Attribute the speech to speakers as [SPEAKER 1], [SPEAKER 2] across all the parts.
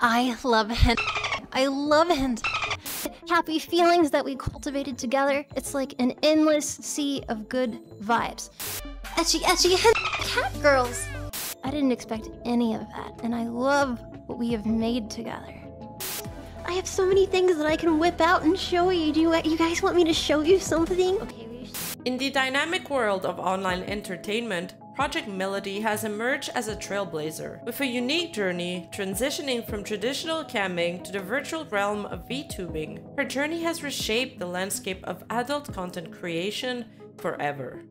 [SPEAKER 1] I love hen. I love hen. Happy feelings that we cultivated together. It's like an endless sea of good vibes. Ecchi, ecchi, cat girls. I didn't expect any of that, and I love what we have made together. I have so many things that I can whip out and show you. Do you, you guys want me to show you something? Okay,
[SPEAKER 2] In the dynamic world of online entertainment, Projekt Melody has emerged as a trailblazer, with a unique journey transitioning from traditional camming to the virtual realm of VTubing. Her journey has reshaped the landscape of adult content creation forever.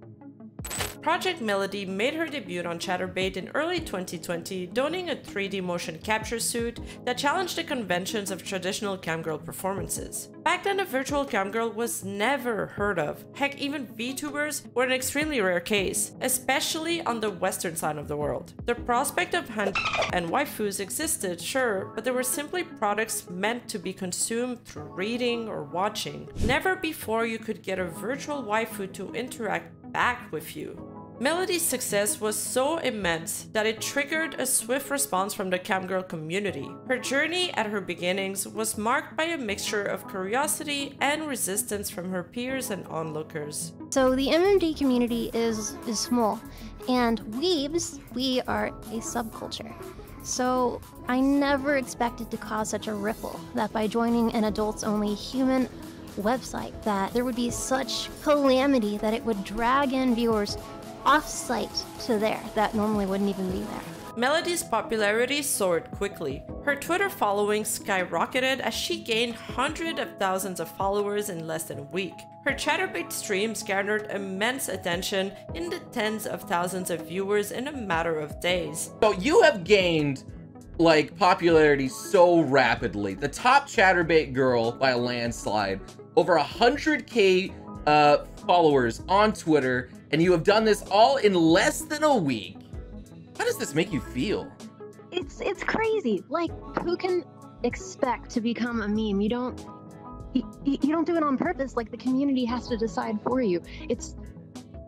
[SPEAKER 2] Projekt Melody made her debut on Chaturbate in early 2020, donning a 3D motion capture suit that challenged the conventions of traditional camgirl performances. Back then, a virtual camgirl was never heard of. Heck, even VTubers were an extremely rare case, especially on the western side of the world. The prospect of hand and waifus existed, sure, but they were simply products meant to be consumed through reading or watching. Never before you could get a virtual waifu to interact back with you. Melody's success was so immense that it triggered a swift response from the camgirl community. Her journey at her beginnings was marked by a mixture of curiosity and resistance from her peers and onlookers.
[SPEAKER 1] So the MMD community is is small, and weebs, we are a subculture. So I never expected to cause such a ripple that by joining an adults-only human website that there would be such calamity that it would drag in viewers off-site to there that normally wouldn't even be there.
[SPEAKER 2] Melody's popularity soared quickly. Her Twitter following skyrocketed as she gained hundreds of thousands of followers in less than a week. Her Chaturbate streams garnered immense attention in the tens of thousands of viewers in a matter of days.
[SPEAKER 3] So you have gained like popularity so rapidly. The top Chaturbate girl by a landslide, over 100k uh, followers on Twitter, and you have done this all in less than a week. How does this make you feel?
[SPEAKER 1] It's it's crazy. Like who can expect to become a meme? You don't you, you don't do it on purpose. Like the community has to decide for you. It's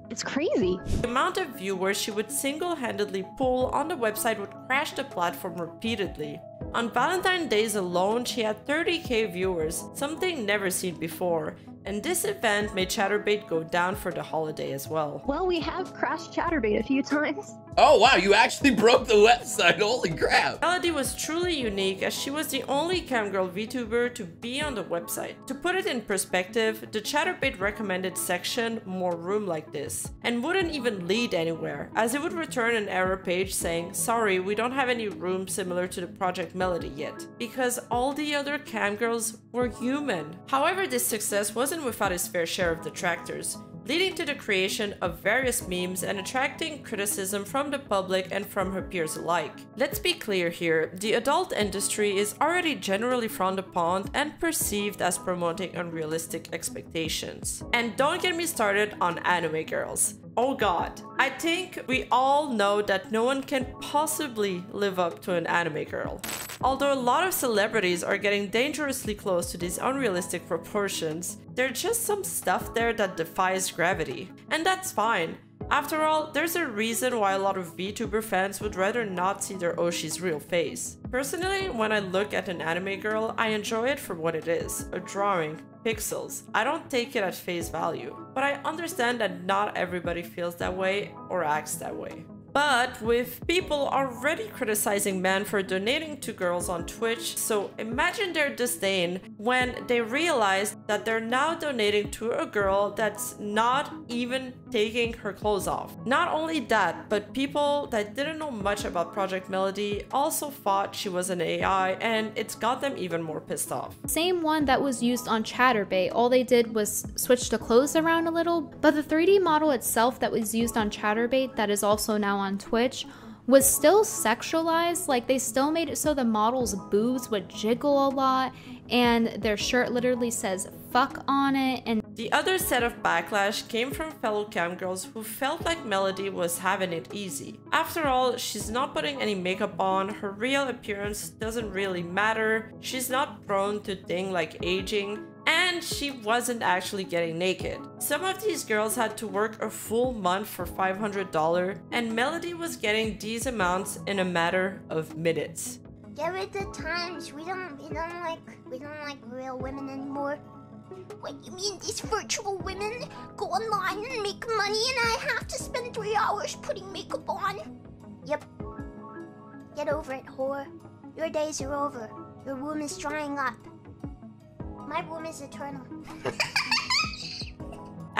[SPEAKER 1] it's crazy.
[SPEAKER 2] The amount of viewers she would single-handedly pull on the website would crash the platform repeatedly. On Valentine's Days alone, she had 30k viewers, something never seen before, and this event made Chaturbate go down for the holiday as well.
[SPEAKER 1] Well, we have crashed Chaturbate a few times.
[SPEAKER 3] Oh wow, you actually broke the website, holy crap!
[SPEAKER 2] Melody was truly unique as she was the only camgirl VTuber to be on the website. To put it in perspective, the Chaturbate recommended section more room like this, and wouldn't even lead anywhere, as it would return an error page saying, sorry, we don't have any room similar to the Projekt Melody yet, because all the other camgirls were human. However, this success wasn't without its fair share of detractors leading to the creation of various memes and attracting criticism from the public and from her peers alike. Let's be clear here, the adult industry is already generally frowned upon and perceived as promoting unrealistic expectations. And don't get me started on anime girls. Oh god. I think we all know that no one can possibly live up to an anime girl. Although a lot of celebrities are getting dangerously close to these unrealistic proportions, there's just some stuff there that defies gravity. And that's fine. After all, there's a reason why a lot of VTuber fans would rather not see their Oshi's real face. Personally, when I look at an anime girl, I enjoy it for what it is, a drawing, pixels. I don't take it at face value. But I understand that not everybody feels that way or acts that way. But with people already criticizing men for donating to girls on Twitch, so imagine their disdain when they realize that they're now donating to a girl that's not even taking her clothes off. Not only that, but people that didn't know much about Projekt Melody also thought she was an AI and it's got them even more pissed off.
[SPEAKER 4] Same one that was used on Chaturbate, all they did was switch the clothes around a little, but the 3D model itself that was used on Chaturbate that is also now on Twitch was still sexualized. Like they still made it so the model's boobs would jiggle a lot and their shirt literally says fuck on it and
[SPEAKER 2] the other set of backlash came from fellow camgirls who felt like Melody was having it easy. After all, she's not putting any makeup on, her real appearance doesn't really matter, she's not prone to things like aging, and she wasn't actually getting naked. Some of these girls had to work a full month for $500, and Melody was getting these amounts in a matter of minutes.
[SPEAKER 5] Get with the times. We don't we don't like we don't like real women anymore. What you mean these virtual women go online and make money and I have to spend three hours putting makeup on? Yep. Get over it, whore. Your days are over. Your womb is drying up. My womb is eternal.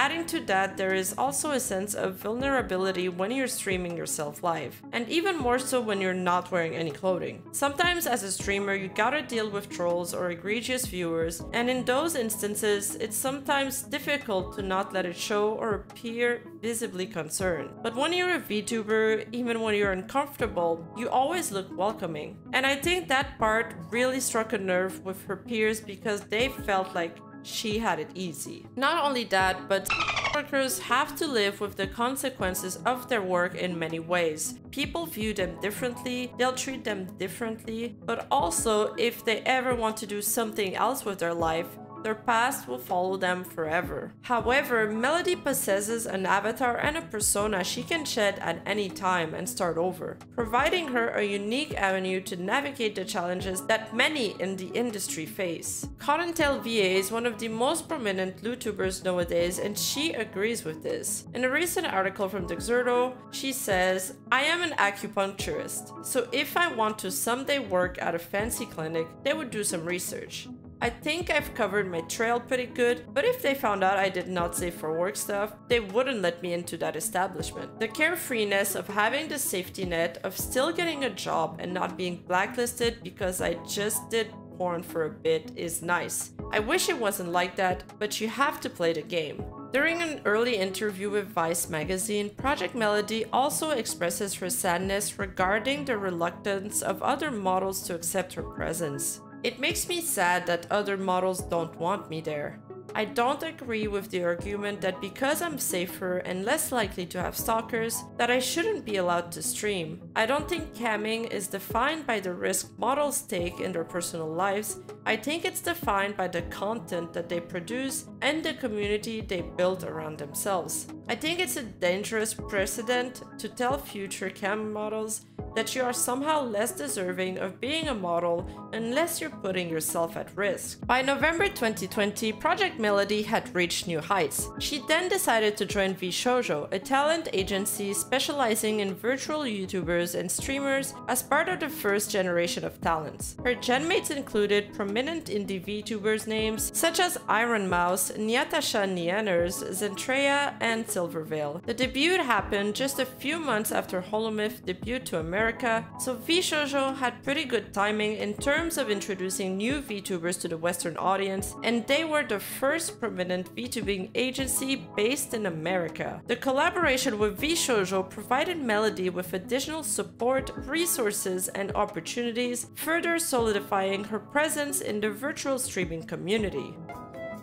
[SPEAKER 2] Adding to that, there is also a sense of vulnerability when you're streaming yourself live, and even more so when you're not wearing any clothing. Sometimes, as a streamer, you gotta deal with trolls or egregious viewers, and in those instances, it's sometimes difficult to not let it show or appear visibly concerned. But when you're a VTuber, even when you're uncomfortable, you always look welcoming. And I think that part really struck a nerve with her peers because they felt like she had it easy. Not only that, but workers have to live with the consequences of their work in many ways. People view them differently, they'll treat them differently, but also if they ever want to do something else with their life, their past will follow them forever. However, Melody possesses an avatar and a persona she can shed at any time and start over, providing her a unique avenue to navigate the challenges that many in the industry face. Cottontail VA is one of the most prominent YouTubers nowadays and she agrees with this. In a recent article from Dexerto, she says, I am an acupuncturist, so if I want to someday work at a fancy clinic, they would do some research. I think I've covered my trail pretty good, but if they found out I did not save for work stuff, they wouldn't let me into that establishment. The carefreeness of having the safety net of still getting a job and not being blacklisted because I just did porn for a bit is nice. I wish it wasn't like that, but you have to play the game. During an early interview with Vice magazine, Projekt Melody also expresses her sadness regarding the reluctance of other models to accept her presence. It makes me sad that other models don't want me there. I don't agree with the argument that because I'm safer and less likely to have stalkers, that I shouldn't be allowed to stream. I don't think camming is defined by the risk models take in their personal lives. I think it's defined by the content that they produce and the community they build around themselves. I think it's a dangerous precedent to tell future cam models that you are somehow less deserving of being a model unless you're putting yourself at risk. By November 2020, Projekt Melody had reached new heights. She then decided to join VShojo, a talent agency specializing in virtual YouTubers and streamers as part of the first generation of talents. Her genmates included prominent indie VTubers names such as Ironmouse, Nyatasha Nyanners, Zentreya, and The debut happened just a few months after Holomyth debuted to America, so VShojo had pretty good timing in terms of introducing new VTubers to the Western audience, and they were the first prominent VTubing agency based in America. The collaboration with VShojo provided Melody with additional support, resources, and opportunities, further solidifying her presence in the virtual streaming community.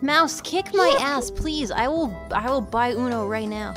[SPEAKER 1] Mouse, kick my ass, please. I will I will buy Uno right now.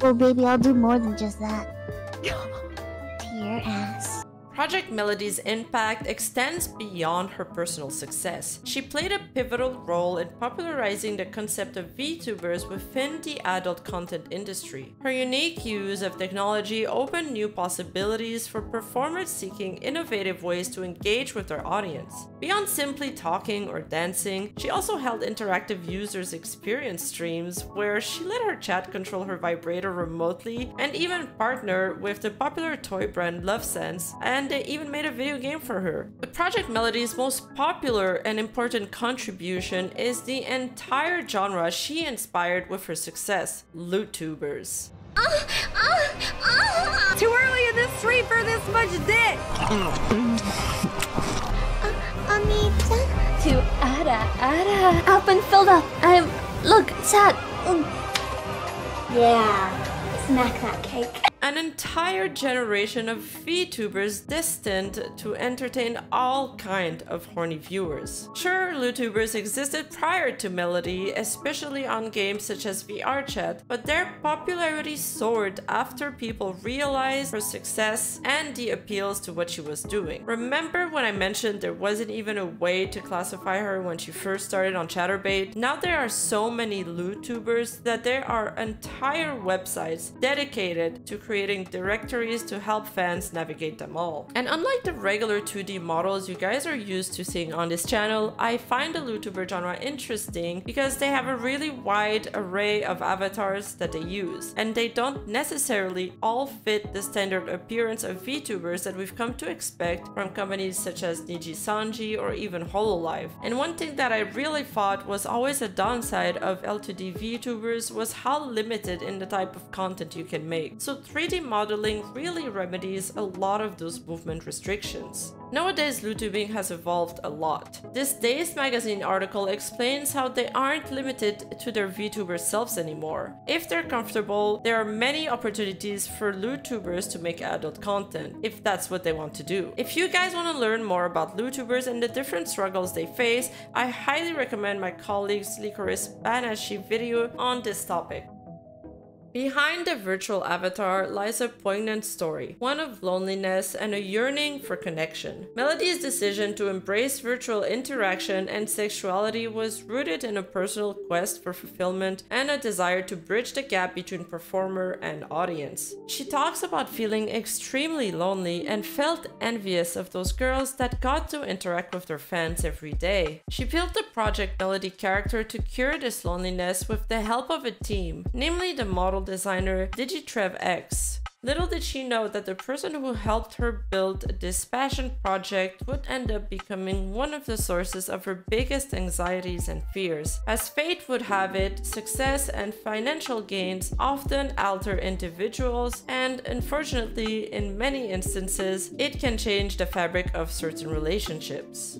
[SPEAKER 5] Oh baby, I'll do more than just that. to your ass.
[SPEAKER 2] Projekt Melody's impact extends beyond her personal success. She played a pivotal role in popularizing the concept of VTubers within the adult content industry. Her unique use of technology opened new possibilities for performers seeking innovative ways to engage with their audience. Beyond simply talking or dancing, she also held interactive users experience streams where she let her chat control her vibrator remotely and even partner with the popular toy brand Lovense and they even made a video game for her. But Projekt Melody's most popular and important contribution is the entire genre she inspired with her success, LewdTubers.
[SPEAKER 5] Uh, uh, uh.
[SPEAKER 6] Too early in this street for this much dick!
[SPEAKER 5] Anita?
[SPEAKER 1] To Ada, Ada. Up and filled up. I'm look, chat.
[SPEAKER 5] Yeah. Smack that cake.
[SPEAKER 2] An entire generation of VTubers destined to entertain all kind of horny viewers. Sure, LewdTubers existed prior to Melody, especially on games such as VRChat, but their popularity soared after people realized her success and the appeals to what she was doing. Remember when I mentioned there wasn't even a way to classify her when she first started on Chaturbate? Now there are so many LewdTubers that there are entire websites dedicated to creating directories to help fans navigate them all. And unlike the regular 2D models you guys are used to seeing on this channel, I find the LewdTuber genre interesting because they have a really wide array of avatars that they use, and they don't necessarily all fit the standard appearance of VTubers that we've come to expect from companies such as Nijisanji or even Hololive. And one thing that I really thought was always a downside of L2D VTubers was how limited in the type of content you can make. So 3D modeling really remedies a lot of those movement restrictions. Nowadays, LewdTubing has evolved a lot. This Days magazine article explains how they aren't limited to their VTuber selves anymore. If they're comfortable, there are many opportunities for LewdTubers to make adult content, if that's what they want to do. If you guys want to learn more about LewdTubers and the different struggles they face, I highly recommend my colleague's Lycoris Banashi video on this topic. Behind the virtual avatar lies a poignant story, one of loneliness and a yearning for connection. Melody's decision to embrace virtual interaction and sexuality was rooted in a personal quest for fulfillment and a desire to bridge the gap between performer and audience. She talks about feeling extremely lonely and felt envious of those girls that got to interact with their fans every day. She built the Projekt Melody character to cure this loneliness with the help of a team, namely the model designer Digitrev X. Little did she know that the person who helped her build this passion project would end up becoming one of the sources of her biggest anxieties and fears. As fate would have it, success and financial gains often alter individuals, and unfortunately, in many instances, it can change the fabric of certain relationships.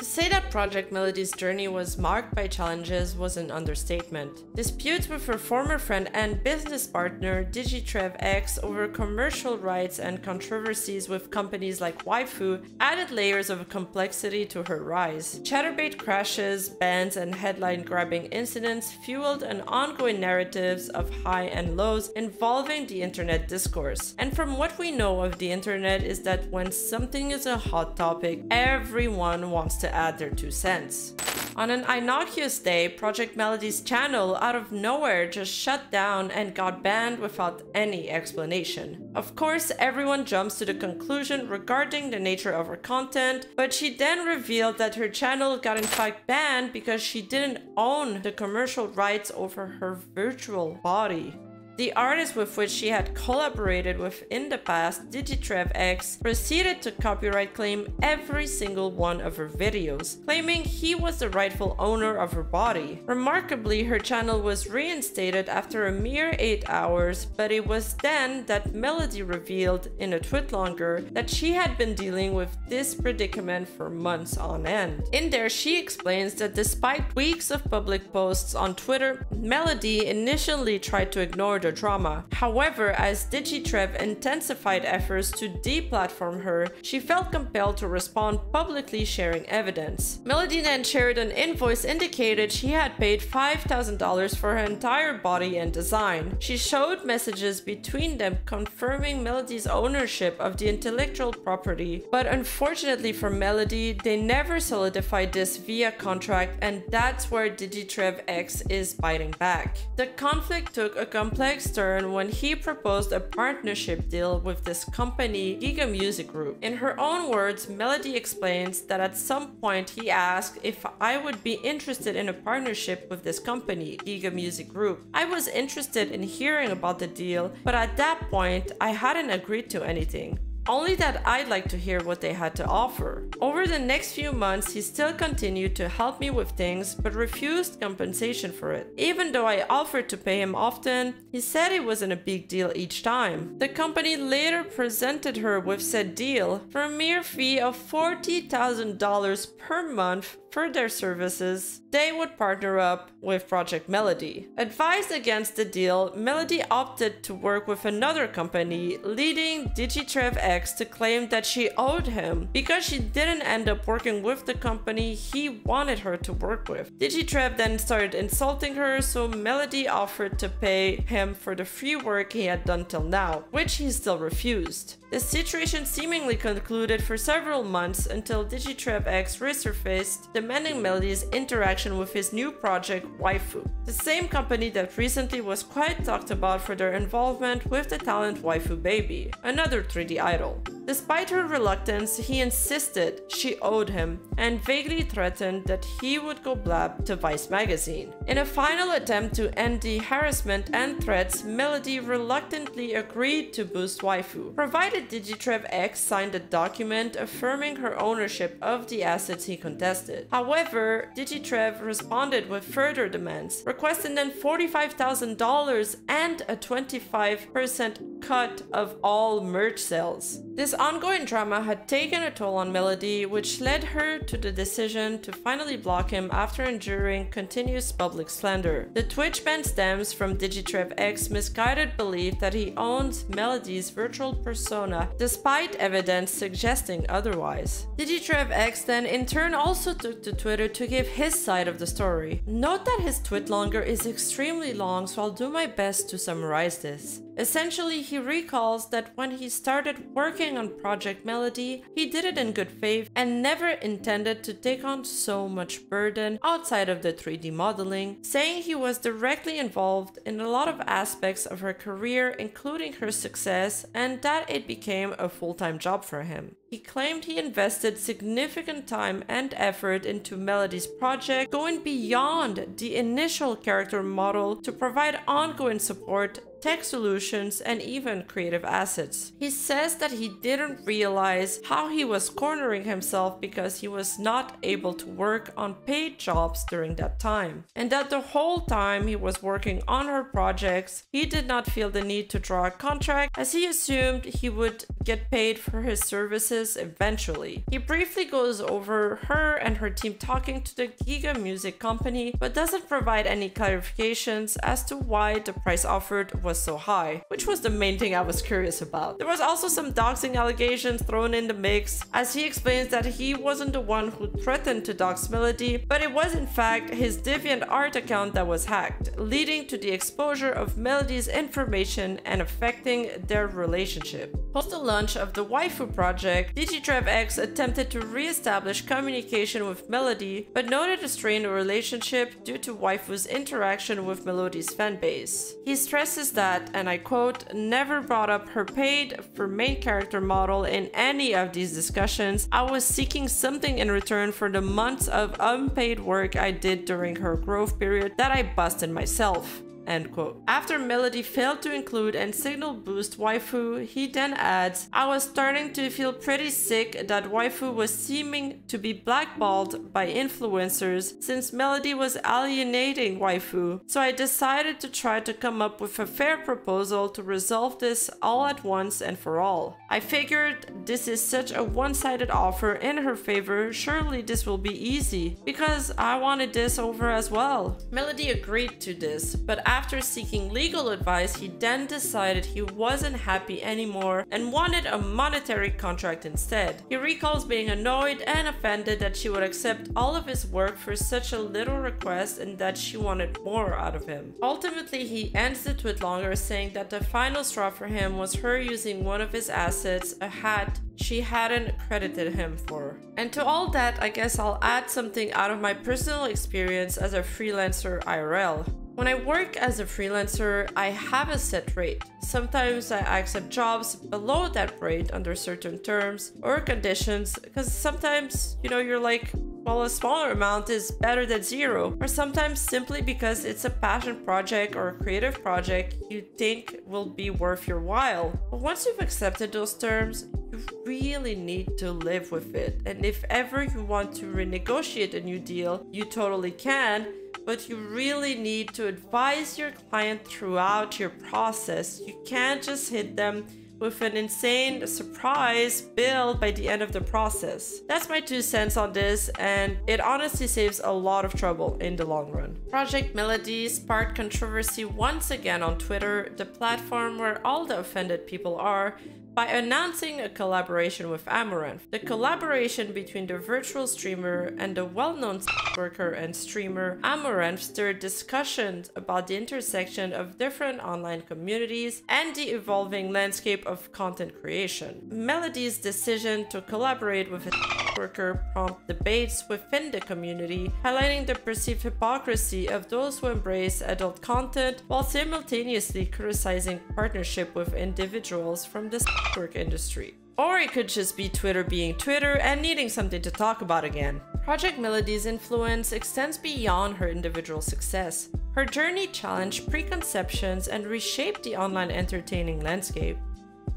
[SPEAKER 2] To say that Projekt Melody's journey was marked by challenges was an understatement. Disputes with her former friend and business partner Digitrev X over commercial rights and controversies with companies like Waifu added layers of complexity to her rise. Chaturbate crashes, bans, and headline-grabbing incidents fueled an ongoing narratives of high and lows involving the internet discourse. And from what we know of the internet is that when something is a hot topic, everyone wants to add their two cents. On an innocuous day, Projekt Melody's channel out of nowhere just shut down and got banned without any explanation. Of course, everyone jumps to the conclusion regarding the nature of her content, but she then revealed that her channel got in fact banned because she didn't own the commercial rights over her virtual body. The artist with which she had collaborated with in the past, Digitrev X, proceeded to copyright claim every single one of her videos, claiming he was the rightful owner of her body. Remarkably, her channel was reinstated after a mere 8 hours, but it was then that Melody revealed in a TwitLonger that she had been dealing with this predicament for months on end. In there, she explains that despite weeks of public posts on Twitter, Melody initially tried to ignore the drama. However, as Digitrev intensified efforts to deplatform her, she felt compelled to respond publicly sharing evidence. Melody then shared an invoice indicated she had paid $5,000 for her entire body and design. She showed messages between them confirming Melody's ownership of the intellectual property, but unfortunately for Melody, they never solidified this via contract and that's where Digitrev X is biting back. The conflict took a complex turn when he proposed a partnership deal with this company, Giga Music Group. In her own words, Melody explains that at some point he asked if I would be interested in a partnership with this company, Giga Music Group. I was interested in hearing about the deal, but at that point, I hadn't agreed to anything. Only that I'd like to hear what they had to offer. Over the next few months, he still continued to help me with things, but refused compensation for it. Even though I offered to pay him often, he said it wasn't a big deal each time. The company later presented her with said deal for a mere fee of $40,000 per month for their services, they would partner up with Projekt Melody. Advised against the deal, Melody opted to work with another company, leading Digitrev X to claim that she owed him because she didn't end up working with the company he wanted her to work with. Digitrev then started insulting her, so Melody offered to pay him for the free work he had done till now, which he still refused. The situation seemingly concluded for several months until Digitrev X resurfaced, demanding Melody's interaction with his new project, Waifu, the same company that recently was quite talked about for their involvement with the talent Waifu Baby, another 3D idol. Despite her reluctance, he insisted she owed him and vaguely threatened that he would go blab to Vice magazine. In a final attempt to end the harassment and threats, Melody reluctantly agreed to boost Waifu, provided Digitrev X signed a document affirming her ownership of the assets he contested. However, Digitrev responded with further demands, requesting then $45,000 and a 25% cut of all merch sales. This ongoing drama had taken a toll on Melody, which led her to the decision to finally block him after enduring continuous public slander. The Twitch ban stems from Digitrev X's misguided belief that he owns Melody's virtual persona, despite evidence suggesting otherwise. Digitrev X then in turn also took to Twitter to give his side of the story. Note that his TwitLonger is extremely long, so I'll do my best to summarize this. Essentially, he recalls that when he started working on Projekt Melody, he did it in good faith and never intended to take on so much burden outside of the 3D modeling, saying he was directly involved in a lot of aspects of her career, including her success, and that it became a full-time job for him. He claimed he invested significant time and effort into Melody's project, going beyond the initial character model to provide ongoing support tech solutions, and even creative assets. He says that he didn't realize how he was cornering himself because he was not able to work on paid jobs during that time, and that the whole time he was working on her projects, he did not feel the need to draw a contract as he assumed he would get paid for his services eventually. He briefly goes over her and her team talking to the Giga Music company, but doesn't provide any clarifications as to why the price offered was was so high, which was the main thing I was curious about. There was also some doxing allegations thrown in the mix, as he explains that he wasn't the one who threatened to dox Melody, but it was in fact his DeviantArt account that was hacked, leading to the exposure of Melody's information and affecting their relationship. Post the launch of the Waifu project, Digitrev X attempted to re-establish communication with Melody, but noted a strained relationship due to Waifu's interaction with Melody's fanbase. He stresses that that, and I quote, never brought up her paid for main character model in any of these discussions. I was seeking something in return for the months of unpaid work I did during her growth period that I busted myself. End quote. After Melody failed to include and signal boost waifu, he then adds, I was starting to feel pretty sick that waifu was seeming to be blackballed by influencers since Melody was alienating waifu, so I decided to try to come up with a fair proposal to resolve this all at once and for all. I figured this is such a one-sided offer in her favor, surely this will be easy, because I wanted this over as well. Melody agreed to this, but after seeking legal advice, he then decided he wasn't happy anymore and wanted a monetary contract instead. He recalls being annoyed and offended that she would accept all of his work for such a little request and that she wanted more out of him. Ultimately, he ends the TwitLonger saying that the final straw for him was her using one of his assets, a hat, she hadn't credited him for. And to all that, I guess I'll add something out of my personal experience as a freelancer IRL. When I work as a freelancer, I have a set rate. Sometimes I accept jobs below that rate under certain terms or conditions because sometimes, you know, you're like, well, a smaller amount is better than zero. Or sometimes simply because it's a passion project or a creative project you think will be worth your while. But once you've accepted those terms, you really need to live with it. And if ever you want to renegotiate a new deal, you totally can, but you really need to advise your client throughout your process. You can't just hit them with an insane surprise bill by the end of the process. That's my two cents on this, and it honestly saves a lot of trouble in the long run. Projekt Melody sparked controversy once again on Twitter, the platform where all the offended people are, by announcing a collaboration with Amouranth. The collaboration between the virtual streamer and the well-known worker and streamer Amouranth stirred discussions about the intersection of different online communities and the evolving landscape of content creation. Melody's decision to collaborate with a worker prompted debates within the community, highlighting the perceived hypocrisy of those who embrace adult content while simultaneously criticizing partnership with individuals from the work industry. Or it could just be Twitter being Twitter and needing something to talk about again. Projekt Melody's influence extends beyond her individual success. Her journey challenged preconceptions and reshaped the online entertaining landscape.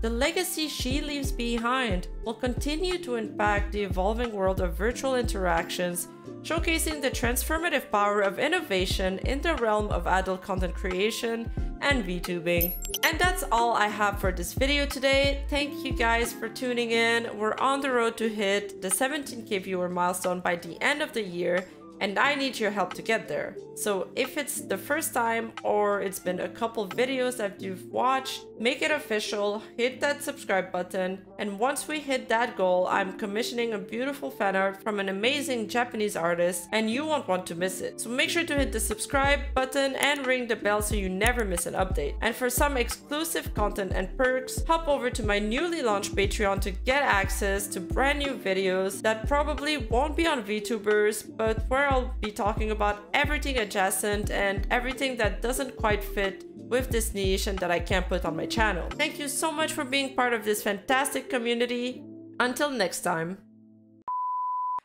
[SPEAKER 2] The legacy she leaves behind will continue to impact the evolving world of virtual interactions, showcasing the transformative power of innovation in the realm of adult content creation and VTubing. And that's all I have for this video today. Thank you guys for tuning in. We're on the road to hit the 17k viewer milestone by the end of the year and I need your help to get there. So if it's the first time or it's been a couple videos that you've watched, make it official, hit that subscribe button, and once we hit that goal, I'm commissioning a beautiful fan art from an amazing Japanese artist and you won't want to miss it. So make sure to hit the subscribe button and ring the bell so you never miss an update. And for some exclusive content and perks, hop over to my newly launched Patreon to get access to brand new videos that probably won't be on VTubers, but where I'll be talking about everything adjacent and everything that doesn't quite fit with this niche and that I can't put on my channel. Thank you so much for being part of this fantastic community. Until next time.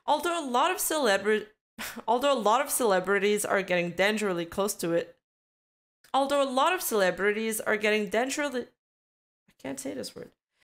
[SPEAKER 2] Although a lot of celebra although a lot of celebrities are getting dangerously close to it. Although a lot of celebrities are getting dangerously I can't say this word.